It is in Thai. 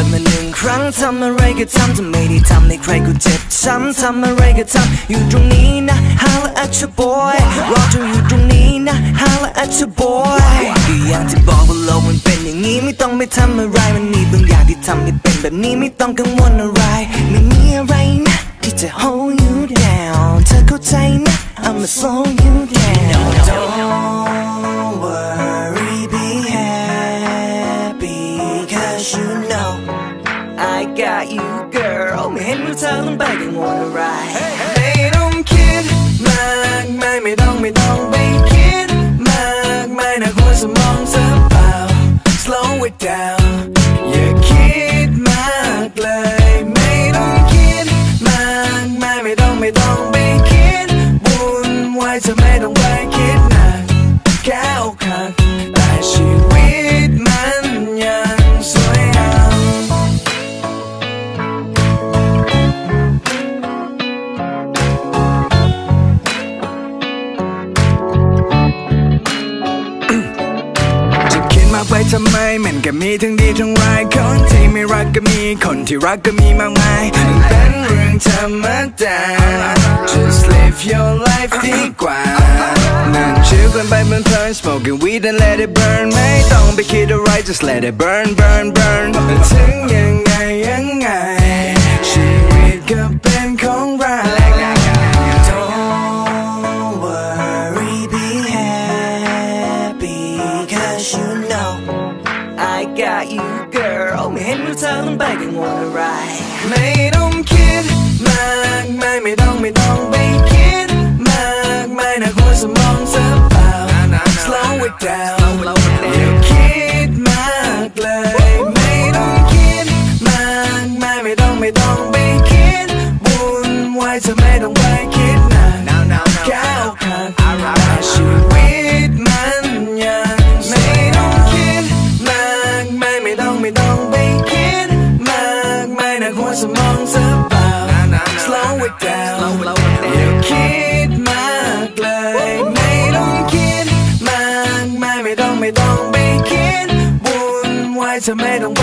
ทำอะไรก็ทำจะไม่ได้ทำให้ใครกูเจ็บช้ำทำอะไรก็ทำอยู่ตรงนี้นะ Holla at your boy รอเธออยู่ตรงนี้นะ Holla at your boy ก็อย่างที่บอกว่าโลกมันเป็นอย่างนี้ไม่ต้องไปทำอะไรมันมีบางอย่างที่ทำให้เป็นแบบนี้ไม่ต้องกังวลอะไรไม่มีอะไรนะที่จะ hold you down เธอเข้าใจนะ I'ma slow you down I got you girl ไม่เห็นว่าเธอต้องไปกังวลอะไรไม่ต้องคิดมากมายไม่ต้องไม่ต้องไปคิดมากมายนะหัวสมองเธอเปล่า slow it down อย่าคิดมากเลยไม่ต้องคิดมากมายไม่ต้องไม่ต้องไปคิดวุ่นวายจะไม่ ทำไม มันก็มีทั้งดีทั้งร้ายคนที่ไม่รักก็มี คนที่รักก็มีมากมายมันเป็นเรื่องธรรมดา just live your life ดีกว่า นั่งชิลกันไปเพลินๆ smoking weed and let it burn ไม่ต้องไปคิดอะไร just let it burn burn burn ถึงยังไงยังไง ชีวิตก็เป็นของเรา Don't worry, be happy, cause you know I got you, girl. Ôm hết nước xa lắm bay can wanna ride Mày don't kid Mạc mày mày đông mày đông bay kid Slow it down. สมองเธอเปล่า slow it down อย่าคิดมากเลย ไม่ต้องคิดมากมายไม่ต้องไม่ต้องไปคิดวุ่นวายจะไม่ต้องไป